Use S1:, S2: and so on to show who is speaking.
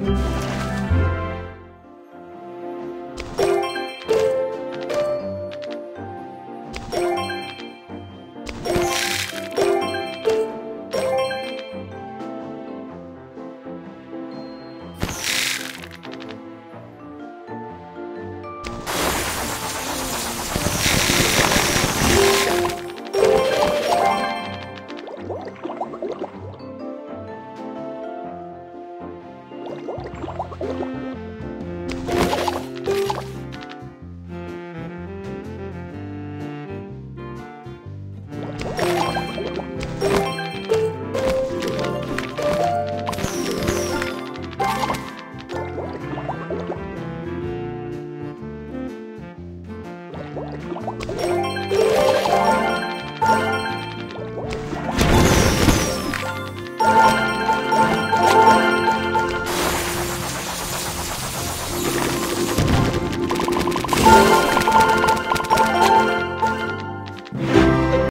S1: you you.